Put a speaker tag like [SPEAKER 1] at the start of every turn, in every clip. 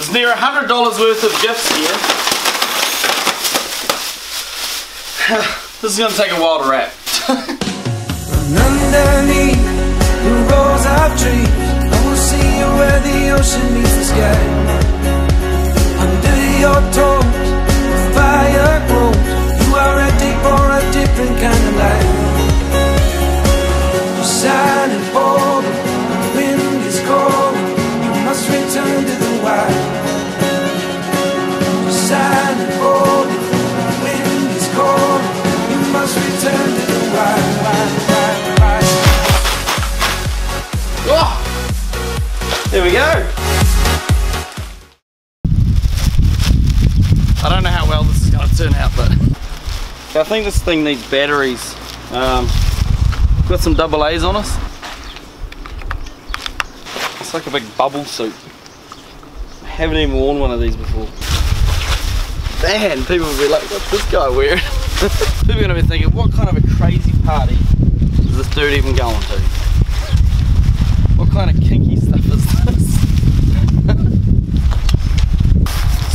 [SPEAKER 1] There's near $100 worth of gifts here. this is going to take a while to wrap.
[SPEAKER 2] underneath the rows of trees I will see you where the ocean meets the sky Under your toes, fire grows
[SPEAKER 1] there we go. I don't know how well this is going to turn out, but I think this thing needs batteries. Um, got some double A's on us. It's like a big bubble suit. I haven't even worn one of these before. Man, people will be like, what's this guy wearing? people are going to be thinking, what kind of a crazy party is this dude even going to? What kind of kinky stuff is this?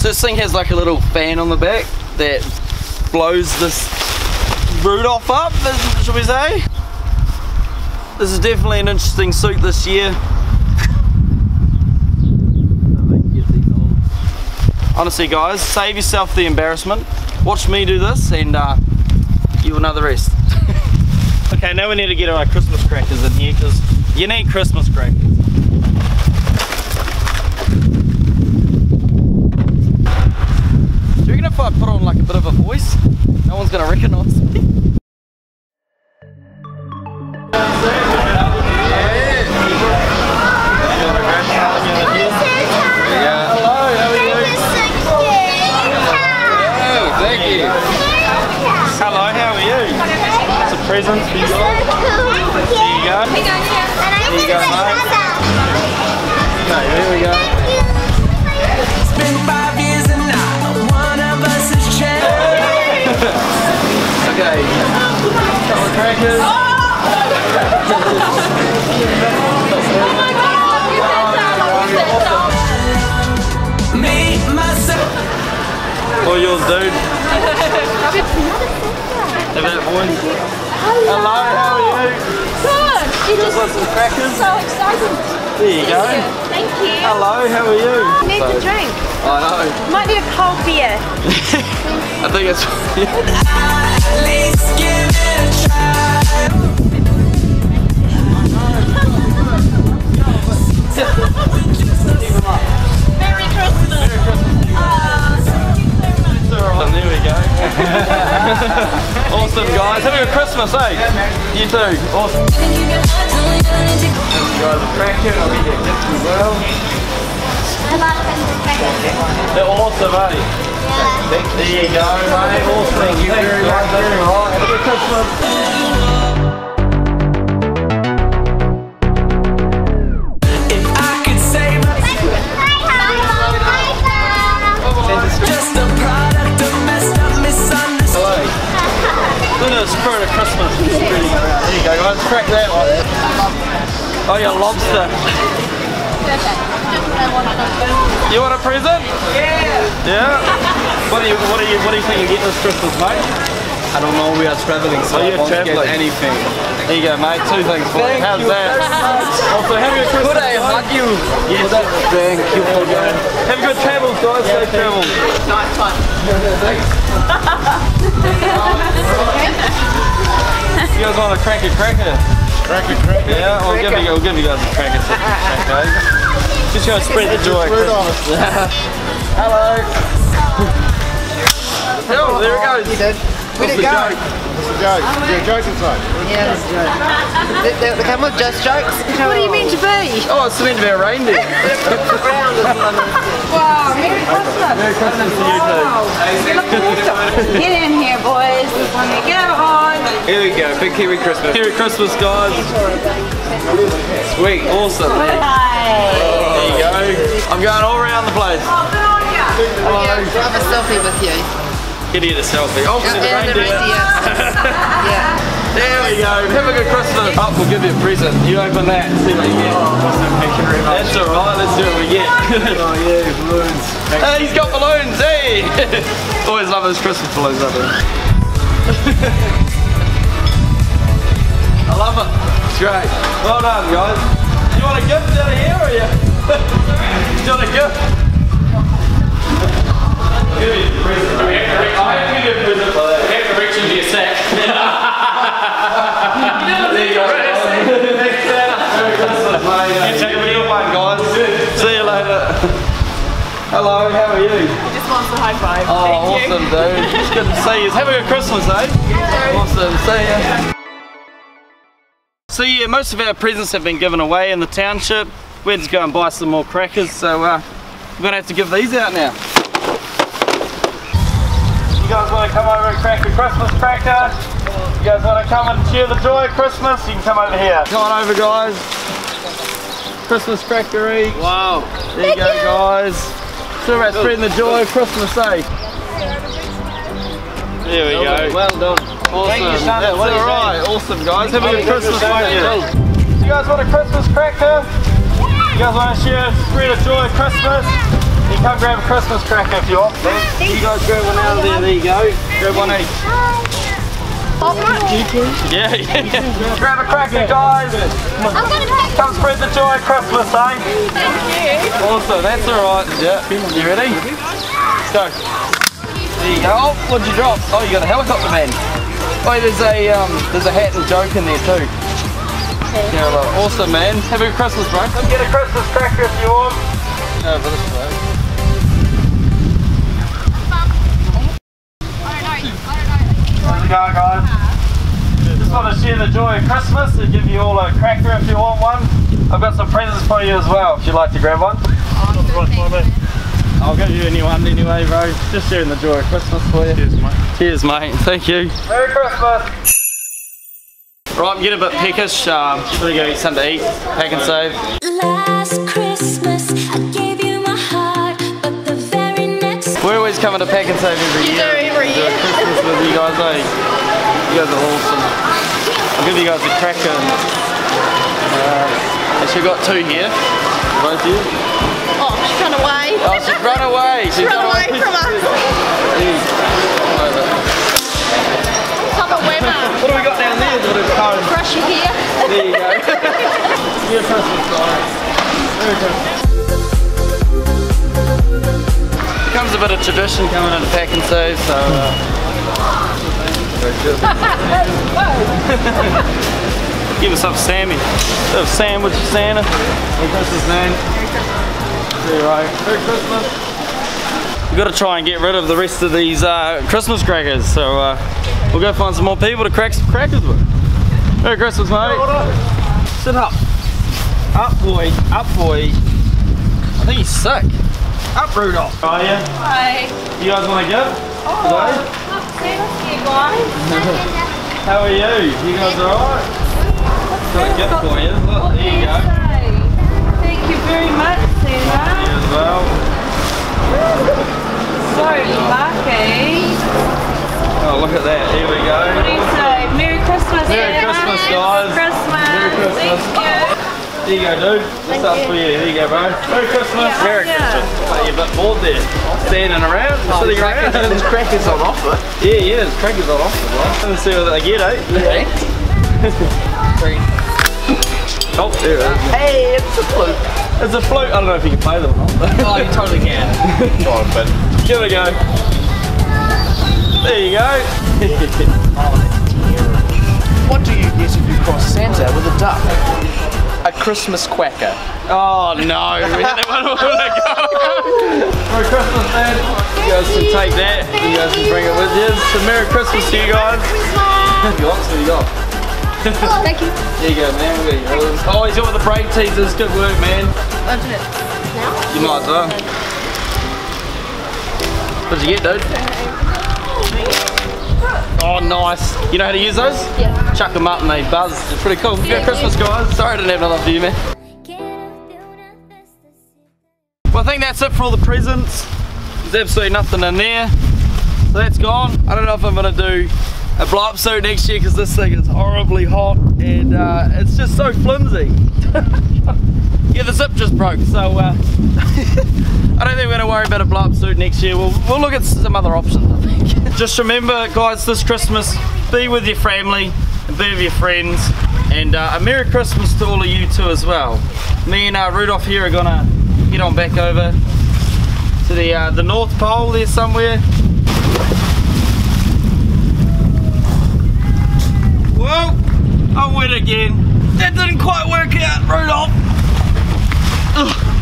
[SPEAKER 1] So this thing has like a little fan on the back that blows this Rudolph up, should we say? This is definitely an interesting suit this year. Honestly guys, save yourself the embarrassment. Watch me do this and uh, you will know the rest. okay, now we need to get our Christmas crackers in here because you need Christmas crackers. Do you reckon if I put on like a bit of a voice, no one's gonna recognise me?
[SPEAKER 3] Thank you.
[SPEAKER 1] Hello, how are you? It's a present for you guys. There you go. There you go, mate. Okay, there we go. Couple of crackers.
[SPEAKER 2] Me, myself.
[SPEAKER 1] All yours, dude. Have that boy. Hello, how are you?
[SPEAKER 4] Good. You
[SPEAKER 1] Just
[SPEAKER 4] just
[SPEAKER 1] want some crackers?
[SPEAKER 4] so excited.
[SPEAKER 1] There you go.
[SPEAKER 4] Thank you.
[SPEAKER 1] Hello, how are you?
[SPEAKER 4] I Need
[SPEAKER 1] So-
[SPEAKER 4] a drink.
[SPEAKER 1] I know.
[SPEAKER 4] Might be a cold beer.
[SPEAKER 1] I think it's.
[SPEAKER 2] At least give it a try.
[SPEAKER 4] Merry Christmas.
[SPEAKER 1] And there we go. awesome, guys. Have a good Christmas, eh? You too. Awesome. Guys, a cracker. I'll your gift as well. They're awesome, eh? Yeah. There you go, mate. Awesome. Thank you very much. Have a good Christmas. Oh, yeah, lobster. You want a present? Yeah. Yeah. What do you What do you What do you think you get this Christmas, mate?
[SPEAKER 3] I don't know, we are traveling, so
[SPEAKER 1] Oh,
[SPEAKER 3] I won't get anything.
[SPEAKER 1] There you go, mate. Two things for you. How's that? Also, oh, have a good Christmas.
[SPEAKER 3] I hug you?
[SPEAKER 1] Yes.
[SPEAKER 3] Thank you for that.
[SPEAKER 1] Have good travels, guys. Safe travels. You guys want a cracker cracker? Cracker cracker? Yeah, I'll give you, I'll give you guys a cracker. Okay. Just gonna spread the joy. Hello. Oh, there it goes.
[SPEAKER 5] Where'd it go?
[SPEAKER 6] joke. Is there a joke inside?
[SPEAKER 5] Yeah, that's a joke. They, they, they come with just jokes. What do you mean to be?
[SPEAKER 1] Oh, it's meant to be a reindeer.
[SPEAKER 4] Wow, Merry Christmas.
[SPEAKER 1] Merry Christmas to you too.
[SPEAKER 4] Get in here, boys. Let me get on.
[SPEAKER 3] Here we go, big Kiwi Christmas.
[SPEAKER 1] Merry Christmas, guys.
[SPEAKER 3] Sweet.
[SPEAKER 1] Awesome. There you go. I'm going all around the place.
[SPEAKER 4] Oh, good on ya.
[SPEAKER 5] Yeah, have a selfie with you.
[SPEAKER 1] Get you the selfie. Oh,
[SPEAKER 5] Yeah,
[SPEAKER 1] see the
[SPEAKER 5] the
[SPEAKER 1] reindeer.
[SPEAKER 5] reindeer. yeah.
[SPEAKER 1] There we go. Have a good Christmas. Oh, we'll give you a present. You open that. See what you get. That's alright. Let's do what we get.
[SPEAKER 3] Oh yeah, balloons.
[SPEAKER 1] hey, he's got balloons. Hey. Always love those Christmas balloons up there. I love it. It's great. Well done, guys. You want a gift out of here, or you? you want a gift? I you present for that.
[SPEAKER 3] have to reach into your sack.
[SPEAKER 1] You one, guys. See you later. Hello, how are you?
[SPEAKER 4] Just wants a high five.
[SPEAKER 1] Oh, awesome, dude. It's good to see you. Have a good Christmas, eh? Awesome. See ya. So yeah, most of our presents have been given away in the township. We're just going to buy some more crackers, so uh, we're going to have to give these out now. You guys want to come over and crack a Christmas cracker? You guys want to come and share the joy of Christmas? You can come over here. Come on over, guys. Christmas crackery.
[SPEAKER 3] Wow.
[SPEAKER 1] There you go, guys. It's all about spreading the joy of Christmas, eh? There we go.
[SPEAKER 3] Well done.
[SPEAKER 1] Awesome.
[SPEAKER 3] Thank you, son.
[SPEAKER 1] That's
[SPEAKER 3] Well
[SPEAKER 1] all
[SPEAKER 3] done.
[SPEAKER 1] right. Awesome, guys. Have a good Christmas, won't
[SPEAKER 3] you.
[SPEAKER 1] you? You guys want a Christmas cracker? You guys want to share spread of joy of Christmas? You come grab a Christmas cracker if you want. You guys grab one out of there. There you go. Grab one each. Yeah, yeah. grab a cracker, guys. Come spread the joy of Christmas, eh? Awesome, that's alright. Yeah. You ready? Let's go. There you go. Oh, what'd you drop? Oh, you got a helicopter man. Wait, there's a um, there's a hat and joke in there too. Yeah, awesome man. Have a good Christmas, bro. Come get a Christmas cracker if you want. This it going, guys? Just want to share the joy of Christmas and give you all a cracker if you want one. I've got some presents for you as well if you'd like to grab one. I'll give you a new one anyway, bro. Just sharing the joy of Christmas for you. Cheers, mate. Cheers, mate. Thank you. Merry Christmas. Right, I'm getting a bit peckish. Um, gonna go eat something to eat. PAK'nSAVE. Coming to PAK'nSAVE every year.
[SPEAKER 4] You do every
[SPEAKER 1] Do
[SPEAKER 4] year.
[SPEAKER 1] Christmas with you guys, eh? You guys are awesome. I'll give you guys a cracker. Uh, actually, got two here. Both of you.
[SPEAKER 4] Oh, she's run away.
[SPEAKER 1] Oh, she's run away. She's
[SPEAKER 4] run away from us. Top of weather.
[SPEAKER 1] What do we got down there? Got a cone.
[SPEAKER 4] Brush your hair.
[SPEAKER 1] There you go. Merry Christmas, guys. Merry Christmas. Becomes a bit of tradition coming into PAK'nSAVE, so. Uh, Give us up, Sammy. A of sandwich, Santa. Merry Christmas, man. There you right. Merry Christmas. We've got to try and get rid of the rest of these uh, Christmas crackers, so uh, we'll go find some more people to crack some crackers with. Merry Christmas, mate. Sit up. Up, boy. Up, boy. I think he's sick. Up, Rudolph. How are you?
[SPEAKER 4] Hi.
[SPEAKER 1] You guys want to go? Oh, Today?
[SPEAKER 4] You guys.
[SPEAKER 1] How are you? You guys alright? Got a gift for you. Look, there you go.
[SPEAKER 4] Thank you very much, Santa.
[SPEAKER 1] You as well.
[SPEAKER 4] So lucky.
[SPEAKER 1] Oh, look at that. Here we go. There you go, dude. This stuff's for you. There you go, bro. Merry Christmas.
[SPEAKER 4] Yeah,
[SPEAKER 1] Merry
[SPEAKER 4] yeah.
[SPEAKER 1] Christmas. Oh, you're a bit bored there. Standing around, sitting around.
[SPEAKER 3] There's crackers on offer.
[SPEAKER 1] Yeah, yeah, there's crackers on offer, bro. Let's see what they get, eh? Yeah. oh, there it is.
[SPEAKER 3] Hey, it's a flute.
[SPEAKER 1] It's a flute. I don't know if you can play them or not.
[SPEAKER 3] Oh, you totally can.
[SPEAKER 6] Go on, Ben.
[SPEAKER 1] Here we go. There you go.
[SPEAKER 3] What do you get if you cross Santa with a duck? A Christmas quacker.
[SPEAKER 1] Oh no, we had that one a while ago. Merry Christmas, man. You guys can take that. You guys can bring it with you. So Merry Christmas to you guys. you got, so you got.
[SPEAKER 4] Thank you.
[SPEAKER 1] There you go, man. There you go. Oh, he's got with the brake teasers. Good work, man.
[SPEAKER 4] Open it.
[SPEAKER 1] You might as well. What'd you get, dude? Oh, nice. You know how to use those?
[SPEAKER 4] Yeah.
[SPEAKER 1] Chuck them up and they buzz. It's pretty cool. Merry Christmas, guys. Sorry I didn't have another for you, man. Well, I think that's it for all the presents. There's absolutely nothing in there. So that's gone. I don't know if I'm gonna do a blow up suit next year because this thing is horribly hot and uh, it's just so flimsy. yeah, the zip just broke, so uh, I don't think we're gonna worry about a blow up suit next year. We'll, we'll look at some other options, I think. just remember, guys, this Christmas, be with your family and be with your friends. And uh, a Merry Christmas to all of you too as well. Me and uh, Rudolph here are gonna head on back over to the uh, the North Pole there somewhere. Oh, I win again. That didn't quite work out, Rudolph. Ugh.